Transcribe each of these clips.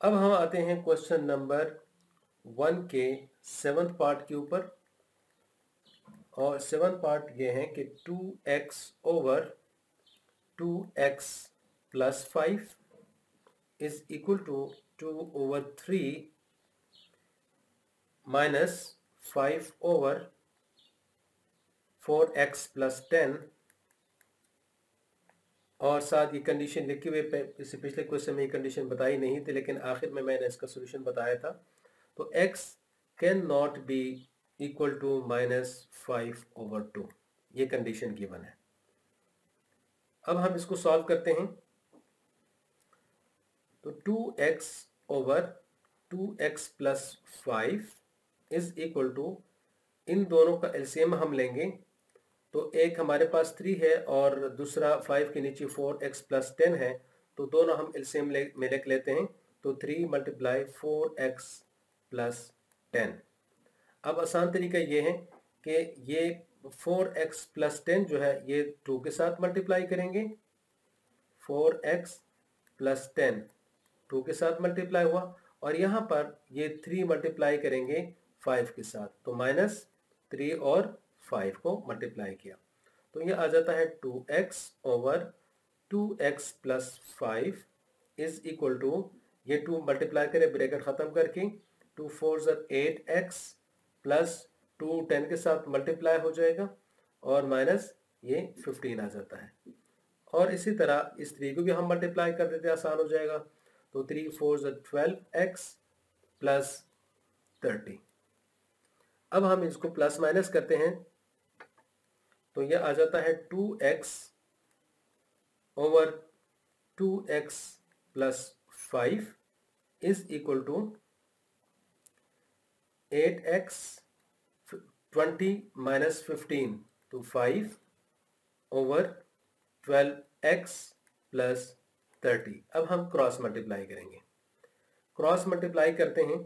अब हम आते हैं क्वेश्चन नंबर वन के सेवन्थ पार्ट के ऊपर। और सेवन पार्ट ये है कि two x over two x plus five is equal to two over three minus five over four x plus ten. और साथ ये कंडीशन लिखी हुए इससे पिछले क्वेश्चन में ये कंडीशन बताई नहीं थी, लेकिन आखिर में मैंने इसका सोल्यूशन बताया था। तो x can not be equal to minus five over two ये कंडीशन गिवन है। अब हम इसको सॉल्व करते हैं। तो two x over two x plus five is equal to इन दोनों का एलसीएम हम लेंगे। तो एक हमारे पास थ्री है और दूसरा फाइव के नीचे फोर एक्स प्लस टेन है तो दोनों हम एलसीएम ले, में लिख लेते हैं तो three multiply four x plus ten अब आसान तरीका ये है कि ये फोर एक्स प्लस टेन जो है ये टू के साथ मल्टीप्लाई करेंगे। Four x plus ten two के साथ मल्टीप्लाई हुआ और यहाँ पर ये थ्री मल्टीप्लाई करेंगे फाइव के साथ तो माइनस थ्री और फाइव को मल्टीप्लाई किया। तो ये आ जाता है two x over two x plus five is equal to ये टू मल्टीप्लाई करें ब्रेकर ख़त्म करके टू फोर ज़र eight x plus two ten के साथ मल्टीप्लाई हो जाएगा और माइनस ये फिफ्टीन आ जाता है। और इसी तरह इस थ्री को भी हम मल्टीप्लाई कर देते आसान हो जाएगा। तो थ्री फोर ज़र ट्वेल्व एक्स प्लस थर्टी अब हम इसको प्लस माइनस करते हैं। तो यह आ जाता है two x over two x plus five is equal to eight x twenty minus fifteen तो five over twelve x plus thirty अब हम क्रॉस मल्टीप्लाई करेंगे। क्रॉस मल्टीप्लाई करते हैं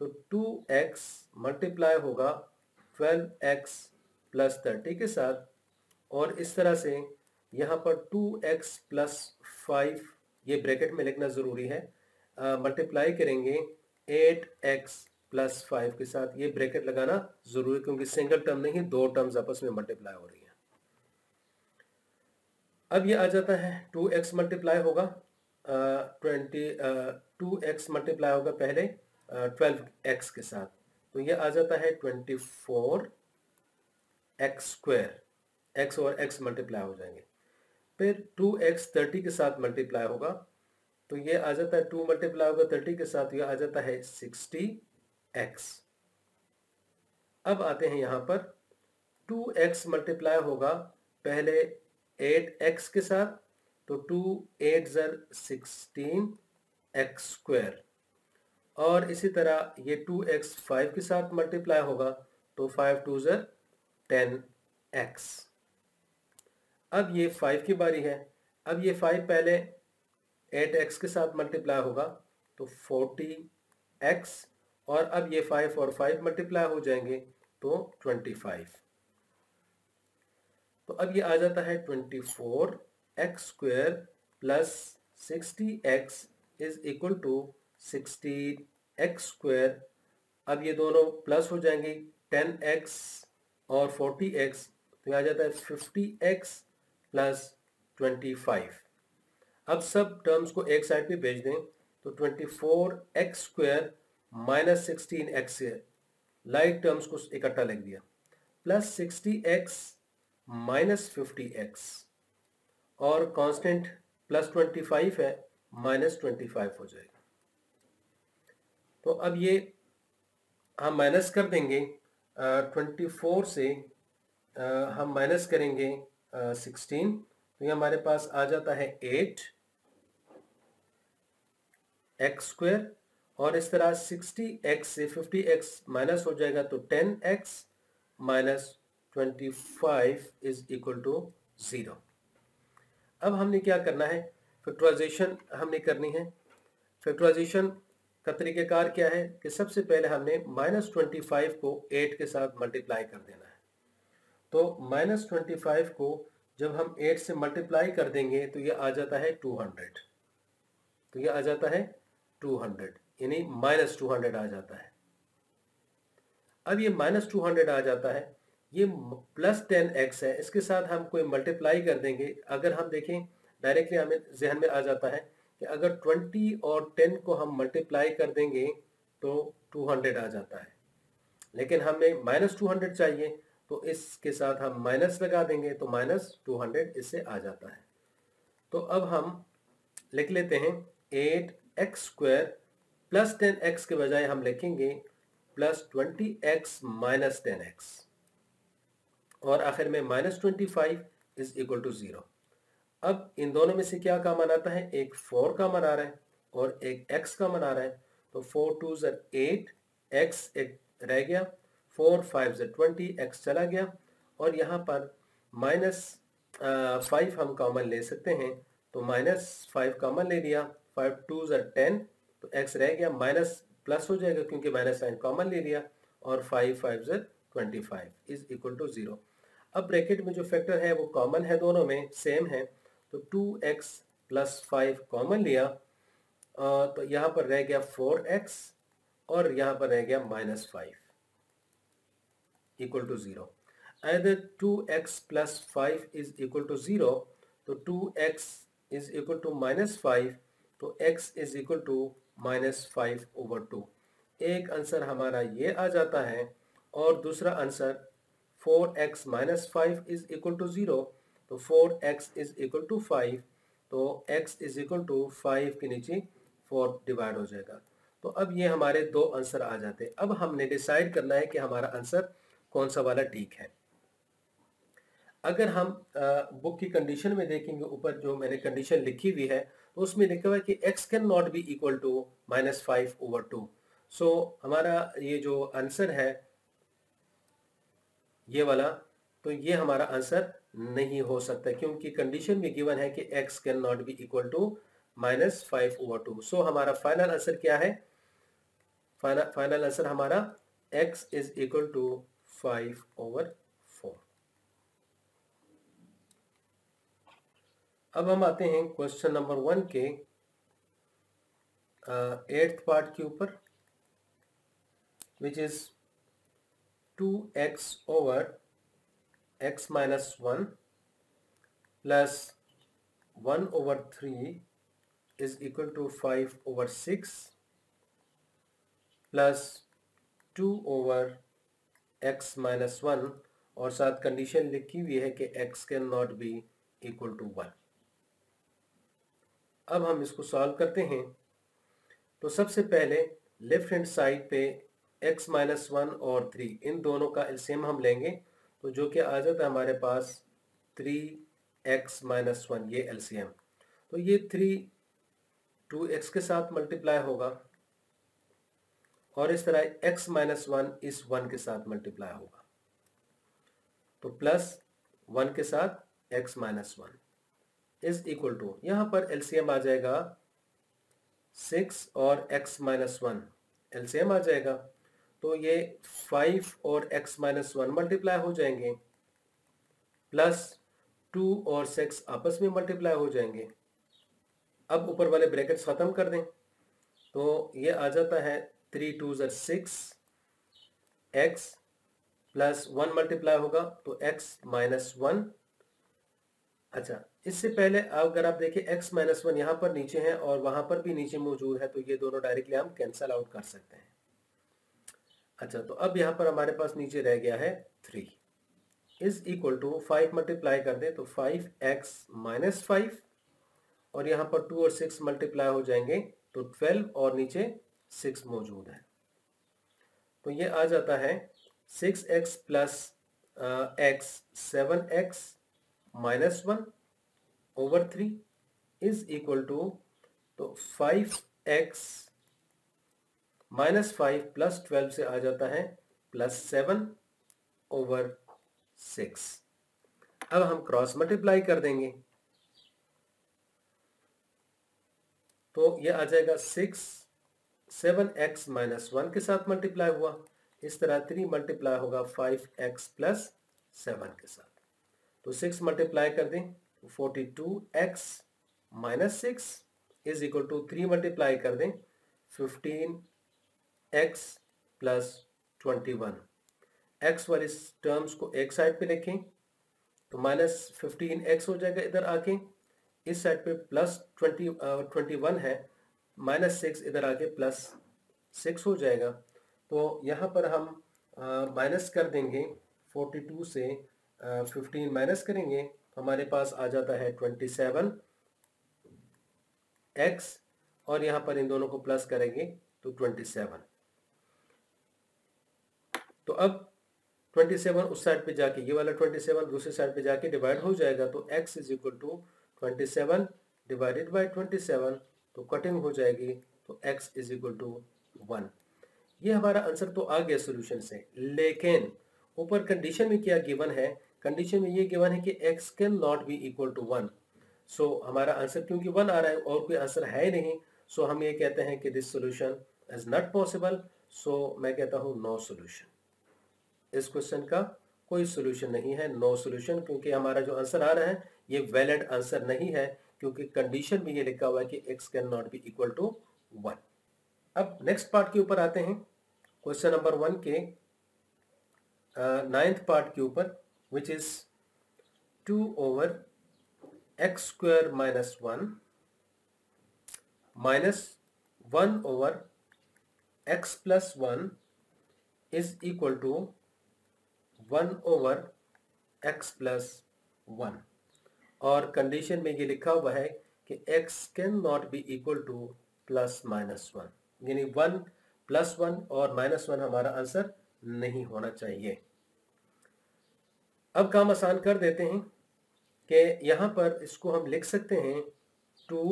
तो टू एक्स मल्टीप्लाई होगा ट्वेल्व एक्स प्लस थर्टी के साथ। और इस तरह से यहाँ पर टू एक्स प्लस फाइव ये ब्रैकेट में लिखना ज़रूरी है। मल्टीप्लाई करेंगे एट एक्स प्लस फाइव के साथ, ये ब्रैकेट लगाना ज़रूरी क्योंकि सिंगल टर्म नहीं, दो टर्म्स आपस में मल्टीप्लाई हो रही है। अब ये आ जाता है टू एक्स मल्टीप्लाई होगा। ट्वेंटी टू एक्स मल्टीप्लाई होगा पहले ट्वेल्व एक्स के साथ। तो ये आ जाता है twenty four x square x और एक्स मल्टीप्लाई हो जाएँगे। फिर टू एक्स थर्टी के साथ मल्टीप्लाई होगा तो ये आ जाता है टू मल्टीप्लाई होगा थर्टी के साथ, ये आ जाता है सिक्सटी एक्स अब आते हैं यहाँ पर टू एक्स मल्टीप्लाई होगा पहले एट एक्स के साथ तो टू एट जर सिक्सटीन एक्स स्क्वेयर और इसी तरह ये टू एक्स फाइव के साथ मल्टीप्लाई होगा तो फाइव टू जर टेन एक्स अब ये फाइव की बारी है। अब ये फाइव पहले एट एक्स के साथ मल्टीप्लाई होगा तो फोर्टी एक्स और अब ये फाइव और फाइव मल्टीप्लाई हो जाएँगे तो ट्वेंटी फाइव तो अब ये आ जाता है twenty four x square plus sixty x is equal to sixty x square अब ये दोनों प्लस हो जाएँगे टेन एक्स और फोर्टी एक्स तो आ जाता है fifty x plus twenty five अब सब टर्म्स को एक साइड पे भेज दें तो twenty four x square minus sixteen x like terms को इकट्ठा लिख दिया। Plus sixty x minus fifty x और कांस्टेंट प्लस ट्वेंटी फाइव है माइनस ट्वेंटी फाइव हो जाएगा। तो अब ये हम माइनस कर देंगे ट्वेंटी फोर से आ, हम माइनस करेंगे सिक्सटीन तो ये हमारे पास आ जाता है एट एक्स स्क्वेयर और इस तरह 60x से 50x माइनस हो जाएगा तो 10x minus twenty five is equal to zero अब हमने क्या करना है? फैक्टराइजेशन हमने करनी है। फैक्टराइजेशन का तरीक़ेकार क्या है? कि सबसे पहले हमने माइनस ट्वेंटी फाइव को एट के साथ मल्टीप्लाई कर देना तो माइनस ट्वेंटी फाइव को जब हम 8 से मल्टीप्लाई कर देंगे तो ये आ जाता है 200 तो ये आ जाता है टू हंड्रेड, यानी माइनस टू हंड्रेड आ जाता है। अब ये माइनस टू हंड्रेड आ जाता है, ये प्लस टेन एक्स है, इसके साथ हम कोई मल्टीप्लाई कर देंगे। अगर हम देखें, डायरेक्टली हमें जहन में आ जाता है कि अगर ट्वेंटी और टेन को हम मल्टीप्लाई कर देंगे तो टू हंड्रेड आ जाता है। लेकिन हमें माइनस टू हंड्रेड चाहिए तो इसके साथ हम माइनस लगा देंगे तो माइनस टू हंड्रेड इससे आ जाता है। तो अब हम लिख लेते हैं eight x square plus ten x के बजाय हम लिखेंगे plus twenty x minus ten x और आखिर में minus twenty five is equal to zero अब इन दोनों में से क्या काम आता है? एक फोर का मन आ रहा है और एक एक्स का मन आ रहा है। तो फोर टू ज़र एट एक्स एक रह गया। फोर, फाइव ज़र ट्वेंटी, एक्स चला गया। और यहाँ पर माइनस फाइव हम कॉमन ले सकते हैं। तो माइनस फाइव कॉमन ले लिया। फाइव टू ज़र टेन तो एक्स रह गया। माइनस प्लस हो जाएगा क्योंकि माइनस साइन कॉमन ले लिया। और फाइव फाइव ज़र twenty five is equal to zero. अब ब्रैकेट में जो फैक्टर है वो कॉमन है दोनों में, सेम है। तो two x plus five common लिया। तो यहाँ पर रह गया फोर एक्स और यहाँ पर रह गया minus five. Equal to zero either 2x plus 5 is equal to 0 तो 2x is equal to minus 5 तो x is equal to minus 5 over 2 एक आंसर हमारा ये आ जाता है और दूसरा answer 4x minus 5 is equal to 0 तो 4x is equal to 5 तो x is equal to 5 के नीचे 4 डिवाइड हो जाएगा तो अब ये हमारे दो आंसर आ जाते हैं अब हमने डिसाइड करना है कि हमारा आंसर कौन सा वाला ठीक है? अगर हम बुक की कंडीशन में देखेंगे, ऊपर जो मैंने कंडीशन लिखी हुई है तो उसमें लिखा हुआ है कि x can not be equal to minus five over two so हमारा ये जो आंसर है, ये वाला तो ये हमारा आंसर नहीं हो सकता, क्योंकि कंडीशन में गिवन है कि x can not be equal to minus five over two so हमारा फाइनल आंसर क्या है? फाइनल आंसर हमारा x is equal to five over four अब हम आते हैं क्वेश्चन नंबर वन के एट्थ पार्ट के ऊपर which is two x over x minus one plus one over three is equal to five over six plus two over x minus one और साथ condition लिखी हुई है कि x can not be equal to one अब हम इसको solve करते हैं। तो सबसे पहले लेफ़्ट हैंड साइड पे x माइनस वन और थ्री इन दोनों का एलसीएम हम लेंगे। तो जो कि आ जाता है हमारे पास थ्री एक्स माइनस वन ये एलसीएम तो ये थ्री टू एक्स के साथ मल्टीप्लाई होगा। और इस तरह x माइनस वन इस वन के साथ मल्टीप्लाई होगा। तो प्लस वन के साथ x minus one is equal to यहाँ पर एलसीएम आ जाएगा सिक्स और एक्स माइनस वन एलसीएम आ जाएगा। तो ये फाइव और एक्स माइनस वन मल्टीप्लाई हो जाएँगे। प्लस टू और सिक्स आपस में मल्टीप्लाई हो जाएँगे। अब ऊपर वाले ब्रैकेट्स ख़त्म कर दें। तो ये आ जाता है थ्री टू ज़र six x plus one multiply होगा तो एक्स माइनस वन अच्छा इससे पहले अगर आप देखें x माइनस वन यहाँ पर नीचे है और वहाँ पर भी नीचे मौजूद है तो ये दोनों डायरेक्टली हम कैंसल आउट कर सकते हैं। अच्छा तो अब यहाँ पर हमारे पास नीचे रह गया है three is equal to five multiply कर दे तो फाइव एक्स माइनस फाइव और यहाँ पर टू और सिक्स मल्टीप्लाई हो जाएँगे तो ट्वेल्व और नीचे सिक्स मौजूद है। तो ये आ जाता है six x plus x seven x minus one over three is equal to तो five x minus five plus twelve से आ जाता है प्लस सेवन ओवर सिक्स। अब हम क्रॉस मल्टीप्लाई कर देंगे। तो ये आ जाएगा six seven x minus one के साथ मल्टीप्लाई हुआ। इस तरह थ्री मल्टीप्लाई होगा फाइव एक्स प्लस सेवन के साथ। तो सिक्स मल्टीप्लाई कर दें forty two x minus six is equal to three multiply कर दें fifteen x plus twenty one x वाली टर्म्स को एक साइड पे लिखें तो माइनस फिफ्टीन एक्स हो जाएगा इधर आके। इस साइड पे प्लस ट्वेंटी ट्वेंटी वन है माइनस सिक्स इधर आके प्लस सिक्स हो जाएगा। तो यहाँ पर हम माइनस कर देंगे। फोर्टी टू से फिफ्टीन माइनस करेंगे। हमारे पास आ जाता है ट्वेंटी सेवन एक्स और यहाँ पर इन दोनों को प्लस करेंगे तो ट्वेंटी सेवन तो अब 27 उस साइड पे जाके, ये वाला 27 दूसरी साइड पे जाके डिवाइड हो जाएगा। तो x is equal to twenty divided by twenty तो कटिंग हो जाएगी तो x is equal to one ये हमारा आंसर तो आ गया सोल्यूशन से, लेकिन ऊपर कंडीशन में क्या गिवन है? कंडीशन में ये गिवन है कि x can not be equal to one so हमारा आंसर क्योंकि वन आ रहा है, और कोई आंसर है नहीं सो so हम ये कहते हैं कि this solution is not possible so मैं कहता हूँ नो सोल्यूशन इस क्वेश्चन का कोई सोल्यूशन नहीं है नो no सोल्यूशन क्योंकि हमारा जो आंसर आ रहा है, ये वैलिड आंसर नहीं है क्योंकि कंडीशन में ये लिखा हुआ है कि x can not be equal to one अब नेक्स्ट पार्ट के ऊपर आते हैं। क्वेश्चन नंबर वन के नाइन्थ पार्ट के ऊपर which is two over x square minus one minus one over x plus one is equal to one over x plus one और condition में ये लिखा हुआ है कि x can not be equal to plus minus one यानी one plus one और minus one हमारा आंसर नहीं होना चाहिए। अब काम आसान कर देते हैं कि यहाँ पर इसको हम लिख सकते हैं two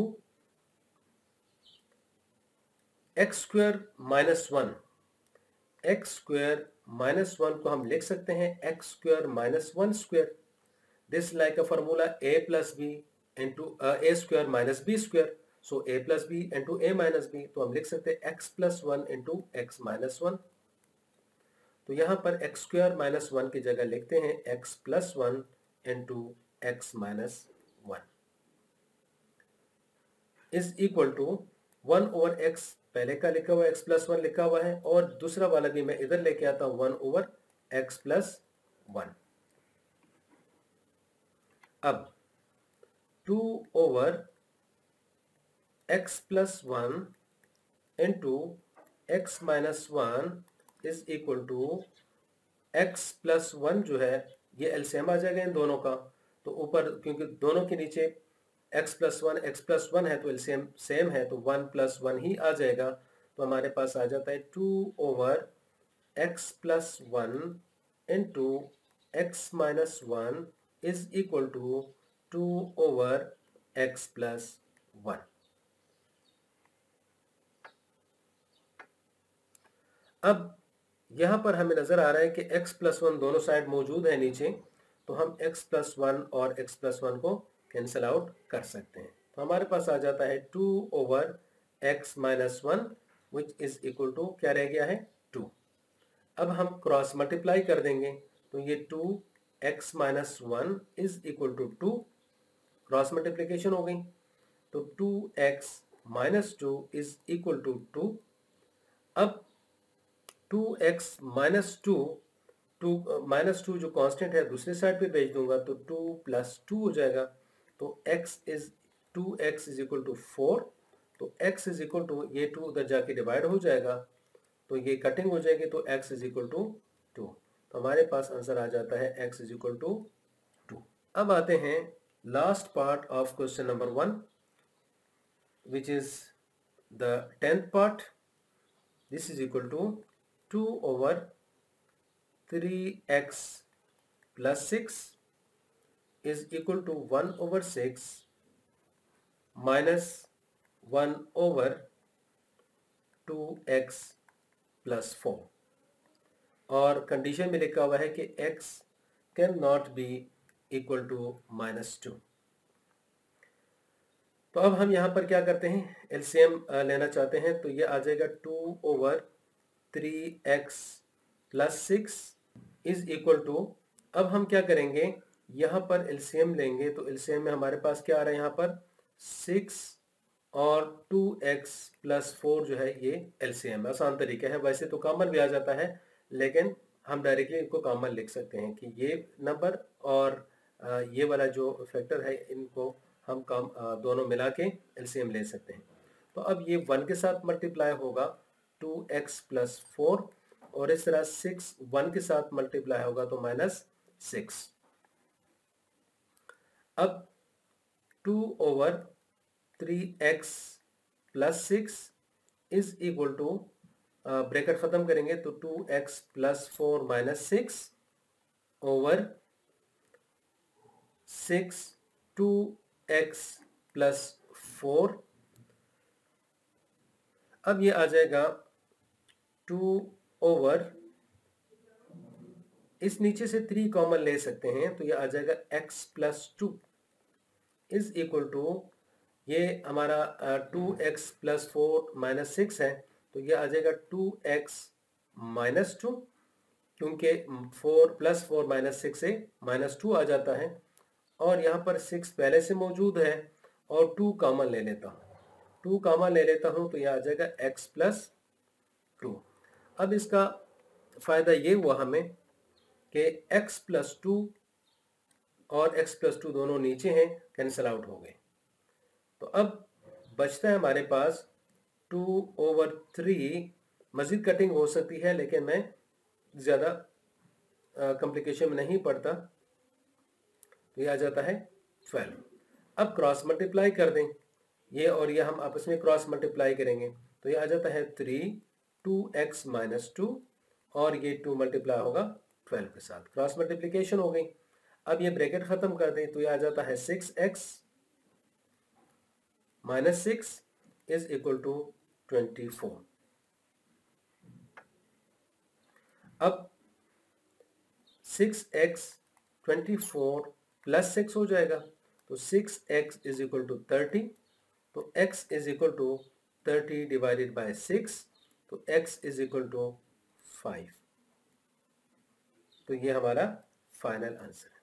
x square minus one x square minus one को हम लिख सकते हैं x square minus one square this like a formula A plus B into A square minus B square so A plus B into A minus B तो हम लिख सकते हैं x plus one into x minus one तो यहाँ पर x square minus one की जगह लिखते हैं x plus one into x minus one is equal to one over x पहले का लिखा हुआ एक्स प्लस वन लिखा हुआ है और दूसरा वाला भी मैं इधर लेके आता हूँ one over x plus one अब two over x plus one into x minus one is equal to x plus one जो है, ये एलसीएम आ जाएगा इन दोनों का। तो ऊपर, क्योंकि दोनों के नीचे x plus one x plus one है तो एलसीएम सेम है तो वन प्लस वन ही आ जाएगा। तो हमारे पास आ जाता है two over x plus one into x minus one is equal to two over x plus one अब यहाँ पर हमें नज़र आ रहा है कि x प्लस वन दोनों साइड मौजूद है नीचे तो हम x प्लस वन और x प्लस वन को कैंसिल आउट कर सकते हैं। तो हमारे पास आ जाता है two over x minus one which is equal to क्या रह गया है टू अब हम क्रॉस मल्टीप्लाई कर देंगे तो ये two x minus one is equal to two cross multiplication हो गई। तो two x minus two is equal to two अब two x minus two two minus two जो कांस्टेंट है, दूसरी साइड पे भेज दूँगा तो टू प्लस टू हो जाएगा। तो x is two x is equal to four तो x इज़ इक्वल टू ये टू उधर जाके डिवाइड हो जाएगा तो ये कटिंग हो जाएगी तो x is equal to two हमारे पास आंसर आ जाता है x is equal to two अब आते हैं last part of question number one which is the tenth part this is equal to two over three x plus six is equal to 1 over 6 minus 1 over 2x plus four और condition में लिखा हुआ है कि x can not be equal to minus two तो अब हम यहाँ पर क्या करते हैं? एलसीएम लेना चाहते हैं तो ये आ जाएगा two over three x plus six is equal to अब हम क्या करेंगे? यहाँ पर एलसीएम लेंगे तो एलसीएम में हमारे पास क्या आ रहा है यहाँ पर? सिक्स और टू एक्स प्लस फोर जो है ये एलसीएम आसान तरीका है। वैसे तो कॉमन भी आ जाता है लेकिन हम डायरेक्टली इनको कॉमन लिख सकते हैं कि ये नंबर और ये वाला जो फैक्टर है, इनको हम कम दोनों मिला के एलसीएम ले सकते हैं। तो अब ये वन के साथ मल्टीप्लाई होगा टू एक्स प्लस फोर और इस तरह सिक्स वन के साथ मल्टीप्लाई होगा तो माइनस सिक्स अब two over three x plus six is equal to bracket खत्म करेंगे तो two x plus four minus six over six two x plus four. अब ये आ जाएगा टू ओवर। इस नीचे से थ्री कॉमन ले सकते हैं तो ये आ जाएगा x plus two is equal to ये हमारा two x plus four minus six है। तो ये आ जाएगा टू एक्स माइनस टू, क्योंकि four plus four minus six से माइनस टू आ जाता है। और यहाँ पर सिक्स पहले से मौजूद है और टू कामन ले लेता हूँ। टू कामन ले लेता हूँ तो यह आ जाएगा एक्स प्लस टू। अब इसका फ़ायदा ये हुआ हमें कि एक्स प्लस टू और एक्स प्लस टू दोनों नीचे हैं, कैंसिल आउट हो गए। तो अब बचता है हमारे पास टू ओवर थ्री, मज़ीद कटिंग हो सकती है, लेकिन मैं ज़्यादा कॉम्प्लिकेशन में नहीं पड़ता। तो ये आ जाता है ट्वेल्व अब क्रॉस मल्टीप्लाई कर दें। ये और ये हम आपस में क्रॉस मल्टीप्लाई करेंगे। तो ये आ जाता है three two x minus two और ये टू मल्टीप्लाई होगा ट्वेल्व के साथ। क्रॉस मल्टीप्लीकेशन हो गई। अब ये ब्रैकेट खत्म कर दें तो ये आ जाता है six x minus six is equal to twenty four अब six x twenty four plus six हो जाएगा तो six x is equal to thirty तो x is equal to thirty divided by six तो x is equal to five तो ये हमारा final answer